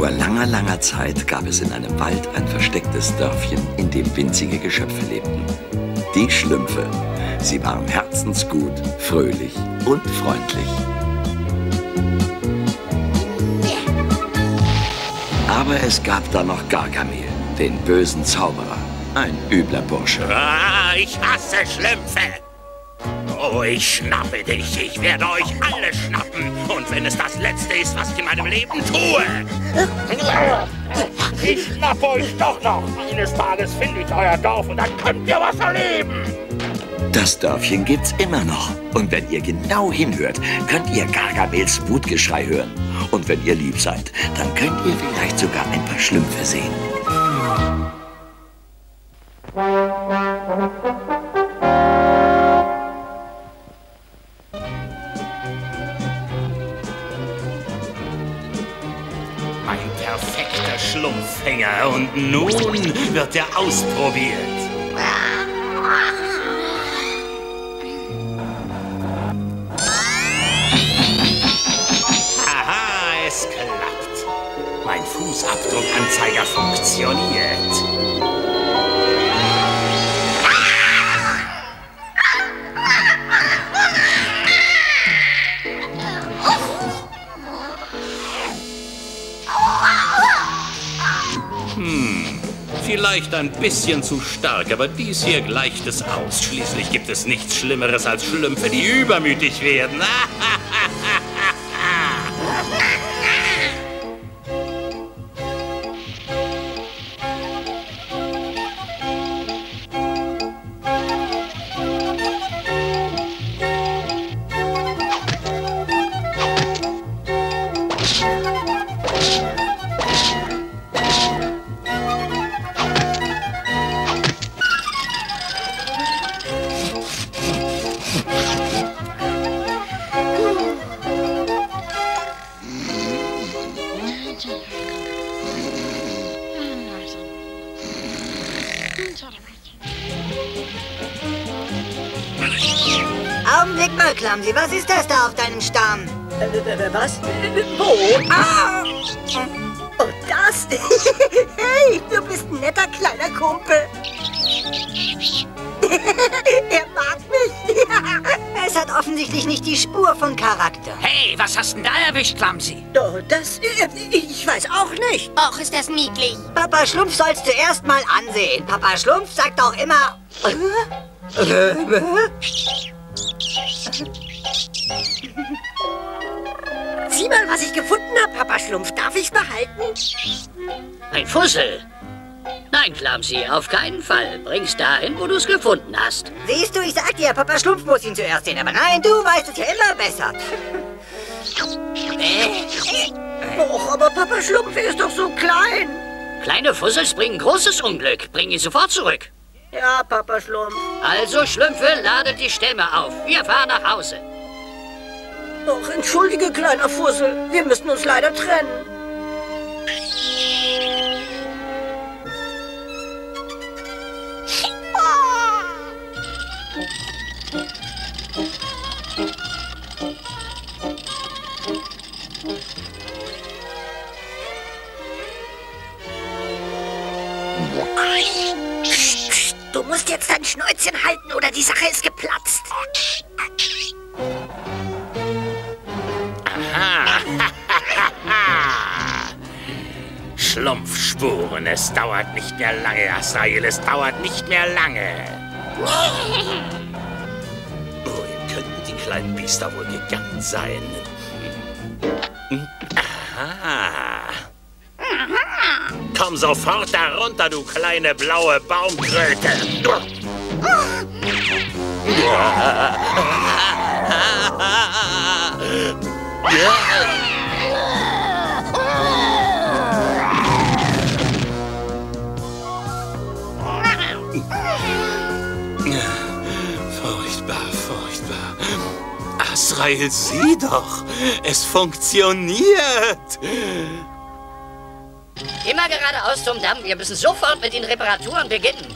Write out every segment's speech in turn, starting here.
Vor langer, langer Zeit gab es in einem Wald ein verstecktes Dörfchen, in dem winzige Geschöpfe lebten. Die Schlümpfe. Sie waren herzensgut, fröhlich und freundlich. Aber es gab da noch Gargamel, den bösen Zauberer. Ein übler Bursche. Ah, ich hasse Schlümpfe. Oh, ich schnappe dich. Ich werde euch alle schnappen. Und wenn es das Letzte ist, was ich in meinem Leben tue. Ich schnappe euch doch noch. Eines Tages finde ich euer Dorf und dann könnt ihr was erleben. Das Dörfchen gibt's immer noch. Und wenn ihr genau hinhört, könnt ihr Gargamels Wutgeschrei hören. Und wenn ihr lieb seid, dann könnt ihr vielleicht sogar ein paar Schlümpfe sehen. Schlumpfhänger. Und nun wird er ausprobiert. Aha, es klappt. Mein Fußabdruckanzeiger funktioniert. Vielleicht ein bisschen zu stark, aber dies hier gleicht es aus. Schließlich gibt es nichts Schlimmeres als Schlümpfe, die übermütig werden. Augenblick mal, Clumsy. Was ist das da auf deinem Stamm? Äh, Was? Wo? Ah! Oh, das? hey, du bist ein netter kleiner Kumpel. er mag mich. Es hat offensichtlich nicht die Spur von Charakter. Hey, was hast denn da erwischt, Clumsy? oh, das, äh, ich weiß auch nicht. Och, ist das niedlich. Papa Schlumpf soll's zuerst mal ansehen. Papa Schlumpf sagt auch immer... Sieh mal, was ich gefunden habe, Papa Schlumpf. Darf ich's behalten? Ein Fussel. Nein, Clumsy, auf keinen Fall. Bring's dahin, wo du's gefunden hast. Siehst du, ich sag dir, Papa Schlumpf muss ihn zuerst sehen. Aber nein, du weißt es ja immer besser. Och, aber Papa Schlumpf ist doch so klein. Kleine Fussels bringen großes Unglück. Bring ihn sofort zurück. Ja, Papa Schlumpf. Also, Schlümpfe, ladet die Stämme auf. Wir fahren nach Hause. Och, entschuldige, kleiner Fussel. Wir müssen uns leider trennen. Du musst jetzt dein Schnäuzchen halten oder die Sache ist geplatzt. Schlumpfspuren, es dauert nicht mehr lange, Asael, es dauert nicht mehr lange. Wohin könnten die kleinen Biester wohl gegangen sein? Aha. Komm sofort herunter, du kleine blaue Baumkröte. Asrael, sieh doch, es funktioniert. Immer geradeaus zum Damm. Wir müssen sofort mit den Reparaturen beginnen.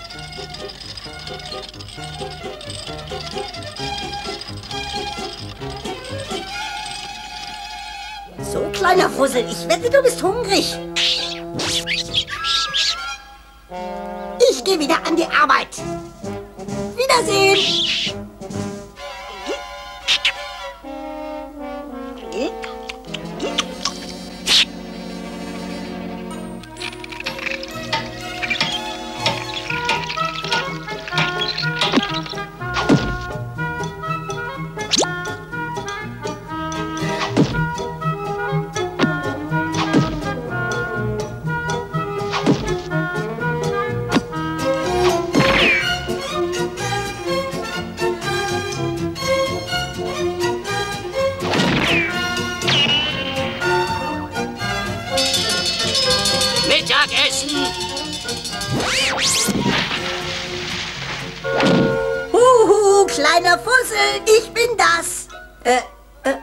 So, kleiner Fussel, ich wette, du bist hungrig. Ich gehe wieder an die Arbeit. Wiedersehen. Kleiner Fussel, ich bin das. Äh, äh,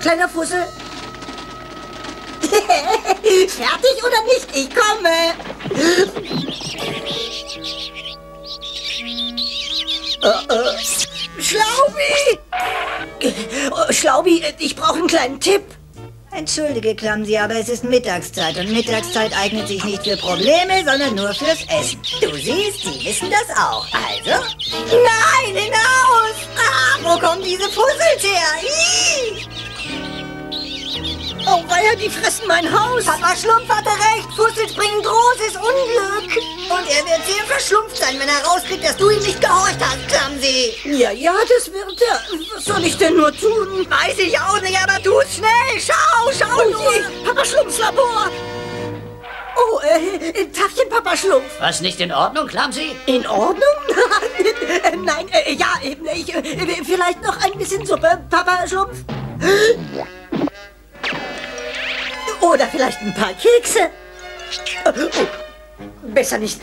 kleiner Fussel. Fertig oder nicht? Ich komme. Äh, äh, Schlaubi! Oh, Schlaubi, ich brauche einen kleinen Tipp. Entschuldige, Clumsy, aber es ist Mittagszeit und Mittagszeit eignet sich nicht für Probleme, sondern nur fürs Essen. Du siehst, sie wissen das auch. Also? Nein, hinaus! Wo kommen diese Fussels her? Ih! Oh, weia, die fressen mein Haus. Papa Schlumpf hatte recht. Fussels bringen großes Unglück. Und er wird sehr verschlumpft sein, wenn er rauskriegt, dass du ihm nicht gehorcht hast, Clumsy. Ja, ja, das wird er. Was soll ich denn nur tun? Weiß ich auch nicht, aber tu's schnell. Schau, schau Oh nur. je, Papa Schlumpfs Labor. Oh, äh, Tagchen, Papa Schlumpf. Was nicht in Ordnung, Clumsy? In Ordnung? Äh, Nein, äh, ich, äh, vielleicht noch ein bisschen Suppe, Papa Schlumpf. Oder vielleicht ein paar Kekse. Oh, besser nicht.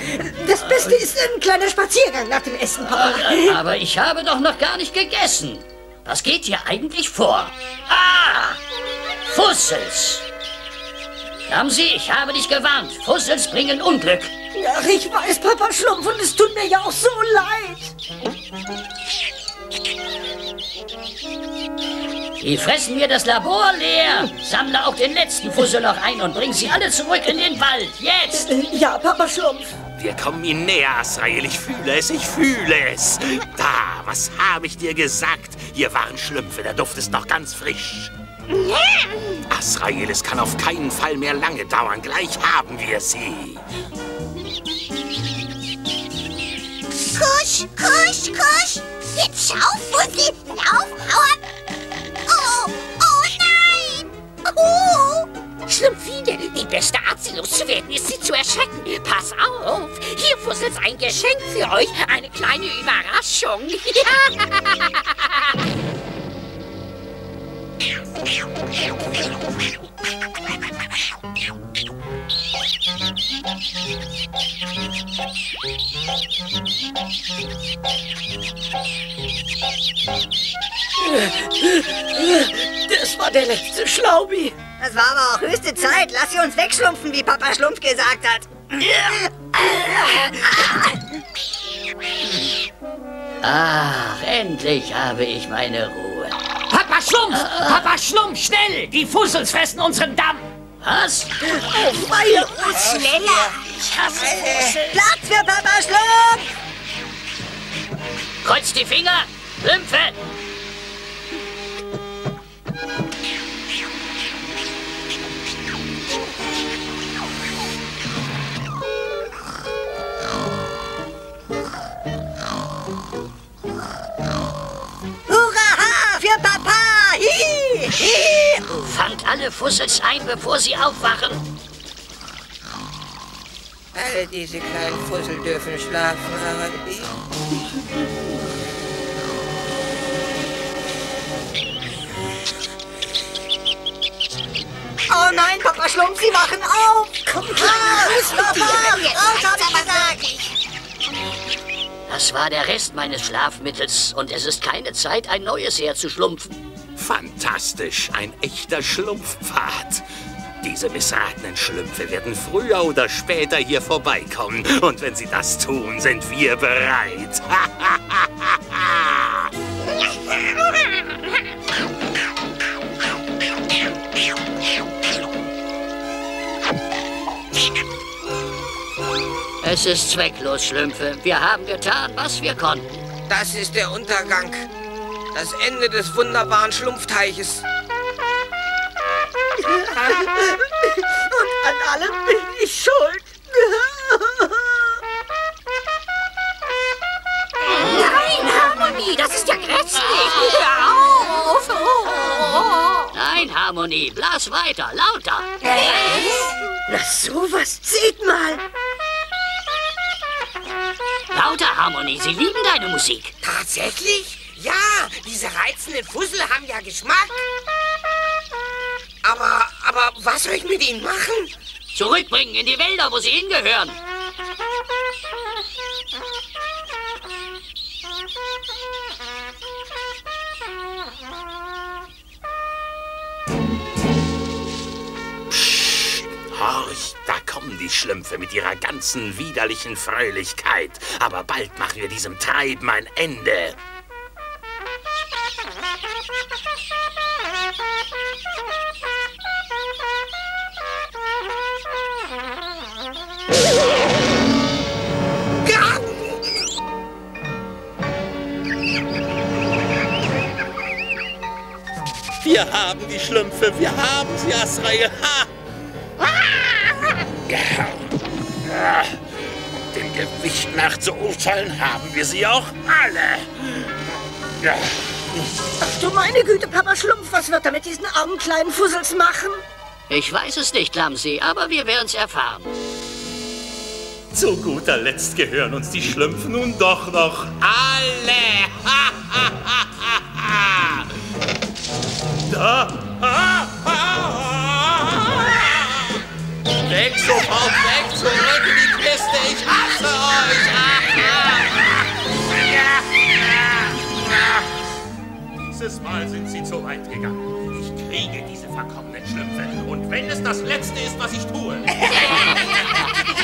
Das Beste ist ein kleiner Spaziergang nach dem Essen, Papa. Äh, Aber ich habe doch noch gar nicht gegessen. Was geht hier eigentlich vor? Ah! Fussels! Clumsy, ich habe dich gewarnt. Fussels bringen Unglück. Ach, ich weiß, Papa Schlumpf, und es tut mir ja auch so leid. Die fressen mir das Labor leer. Sammle auch den letzten Fussel noch ein und bring sie alle zurück in den Wald. Jetzt! Äh, Ja, Papa Schlumpf. Wir kommen ihnen näher, Asrael. Ich fühle es, ich fühle es. Da, was habe ich dir gesagt? Hier waren Schlümpfe, der Duft ist noch ganz frisch. Asrael, es kann auf keinen Fall mehr lange dauern. Gleich haben wir sie. Kusch, kusch, kusch. Jetzt schau, Fussi. Lauf, hau. Oh, oh nein. Uh. Schlumpfine, die beste Art, sie loszuwerden, ist sie zu erschrecken. Pass auf, hier Fussels ein Geschenk für euch, eine kleine Überraschung. Das war der letzte Schlaubi. Das war aber auch höchste Zeit. Lass sie uns wegschlumpfen, wie Papa Schlumpf gesagt hat. Ach, endlich habe ich meine Ruhe. Papa Schlumpf, Papa Schlumpf, schnell! Die Fussels fressen unseren Damm. Was? Oh, Feier. Schneller. Ich hasse Fussel. Platz für Papa Schlumpf! Kreuz die Finger! Schlümpfe! Hurra für Papa! Fangt alle Fussels ein, bevor sie aufwachen. Alle diese kleinen Fussel dürfen schlafen, aber ich... Oh nein, Papa Schlumpf, sie wachen auf! Komm raus, Papa! Raus, hab ich gesagt! Das war der Rest meines Schlafmittels und es ist keine Zeit, ein neues herzuschlumpfen. Fantastisch, ein echter Schlumpfpfad. Diese missratenen Schlümpfe werden früher oder später hier vorbeikommen. Und wenn sie das tun, sind wir bereit. Es ist zwecklos, Schlümpfe. Wir haben getan, was wir konnten. Das ist der Untergang. Das Ende des wunderbaren Schlumpfteiches. Und an allem bin ich schuld. Nein, Harmonie, das ist ja grässlich. Hör auf. Oh. Nein, Harmonie, blas weiter, lauter. Na sowas, seht mal. Lauter, Harmonie, sie lieben deine Musik. Tatsächlich? Ja, diese reizenden Fussel haben ja Geschmack. Aber, aber was soll ich mit ihnen machen? Zurückbringen in die Wälder, wo sie hingehören. Horch, da kommen die Schlümpfe mit ihrer ganzen widerlichen Fröhlichkeit. Aber bald machen wir diesem Treiben ein Ende. Wir haben die Schlümpfe, wir haben sie, Asrael. Ha! Ja. Dem Gewicht nach zu urteilen haben wir sie auch alle. Ja. Ach du meine Güte, Papa Schlumpf, was wird er mit diesen armen kleinen Fussels machen? Ich weiß es nicht, Lamsi, aber wir werden's erfahren. Zu guter Letzt gehören uns die Schlümpfe nun doch noch alle. Da. Weg sofort, weg, zurück in die Kiste. Ich hasse euch. Dieses Mal sind sie zu weit gegangen. Ich kriege diese verkommenen Schlümpfe. Und wenn es das Letzte ist, was ich tue.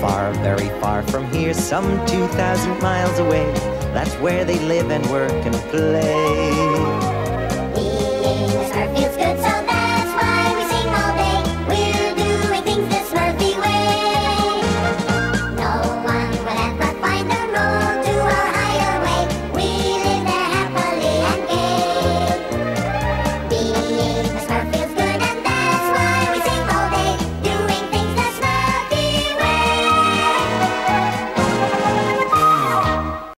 Far, very far from here, some 2,000 miles away. That's where they live and work and play.